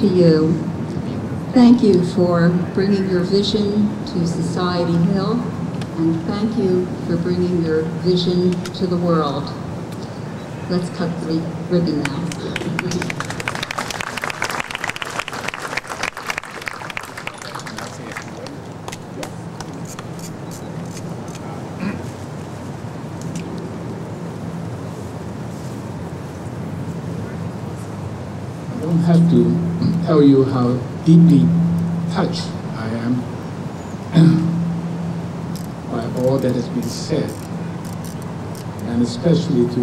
to you. Thank you for bringing your vision to Society Hill, and thank you for bringing your vision to the world. Let's cut the ribbon now. I don't have to tell you how deeply touched I am by all that has been said, and especially to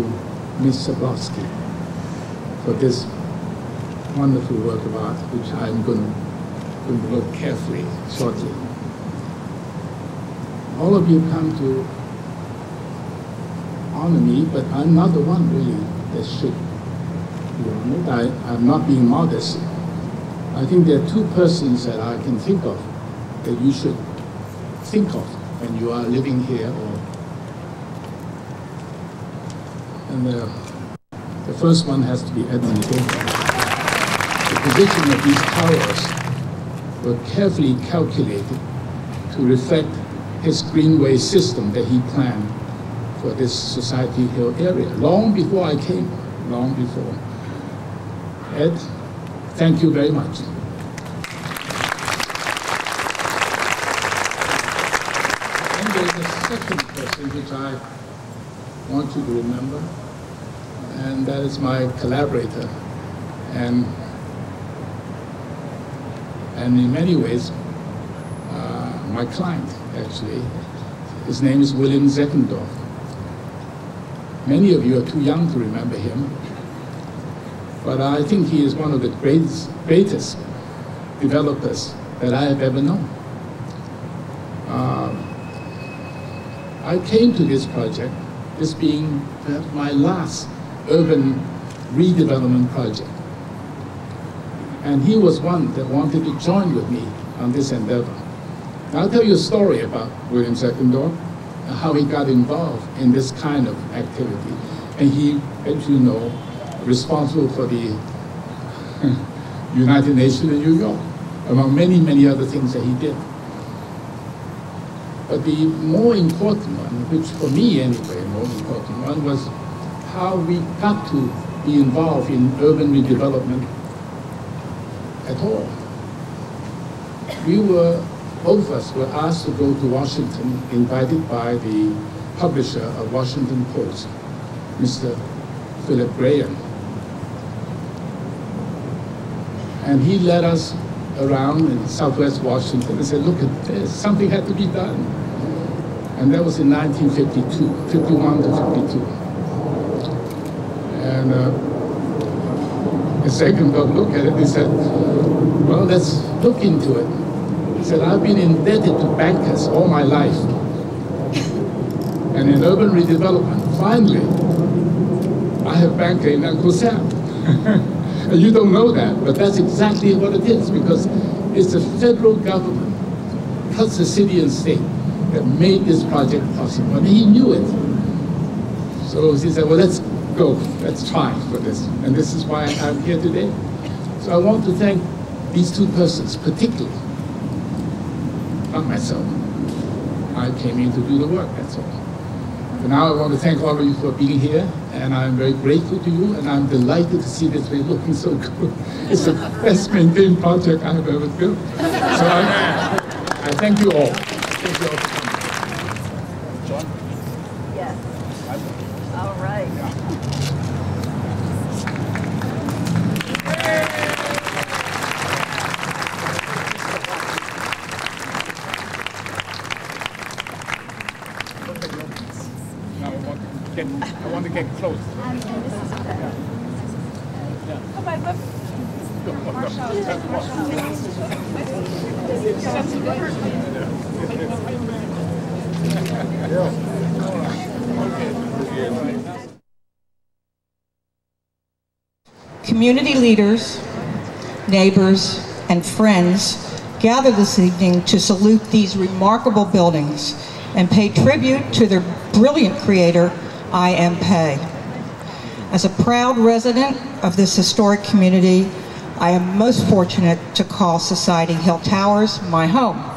Ms. Zablosky for this wonderful work of art, which I'm going to, going to look carefully shortly. All of you come to honor me, but I'm not the one really that should I, I'm not being modest. I think there are two persons that I can think of that you should think of when you are living here or and the, the first one has to be Edmund Hillary. The position of these towers were carefully calculated to reflect his greenway system that he planned for this Society Hill area, long before I came, long before. Ed, thank you very much. And there's a second person which I want you to remember, and that is my collaborator, and and in many ways, uh, my client actually. His name is William Zeckendorf. Many of you are too young to remember him, but I think he is one of the greatest, greatest developers that I have ever known. Um, I came to this project, this being my last urban redevelopment project. And he was one that wanted to join with me on this endeavor. I'll tell you a story about William Zeckendorf, how he got involved in this kind of activity. And he, as you know, responsible for the United Nations in New York, among many, many other things that he did. But the more important one, which for me anyway, more important one, was how we got to be involved in urban redevelopment at all. We were, both of us were asked to go to Washington, invited by the publisher of Washington Post, Mr. Philip Graham. And he led us around in southwest Washington and said, look at this, something had to be done. And that was in 1952, 51 to 52. And uh, the second dog looked at it and said, well, let's look into it. He said, I've been indebted to bankers all my life. And in urban redevelopment, finally, I have banker in Uncle Sam. and you don't know that, but that's exactly what it is because it's the federal government plus the city and state that made this project possible. And he knew it. So he said, well, let's go, let's try for this. And this is why I'm here today. So I want to thank these two persons, particularly, not myself. I came in to do the work, that's all. But now I want to thank all of you for being here, and I'm very grateful to you, and I'm delighted to see this place looking so good. It's the best maintained project I've ever built. So I, I thank you all. Thank you all for coming. John? Yes. All right. Now I want to get, I want to get close. Community leaders, neighbors, and friends gather this evening to salute these remarkable buildings and pay tribute to their brilliant creator, I. M. Pei. As a proud resident of this historic community, I am most fortunate to call Society Hill Towers my home.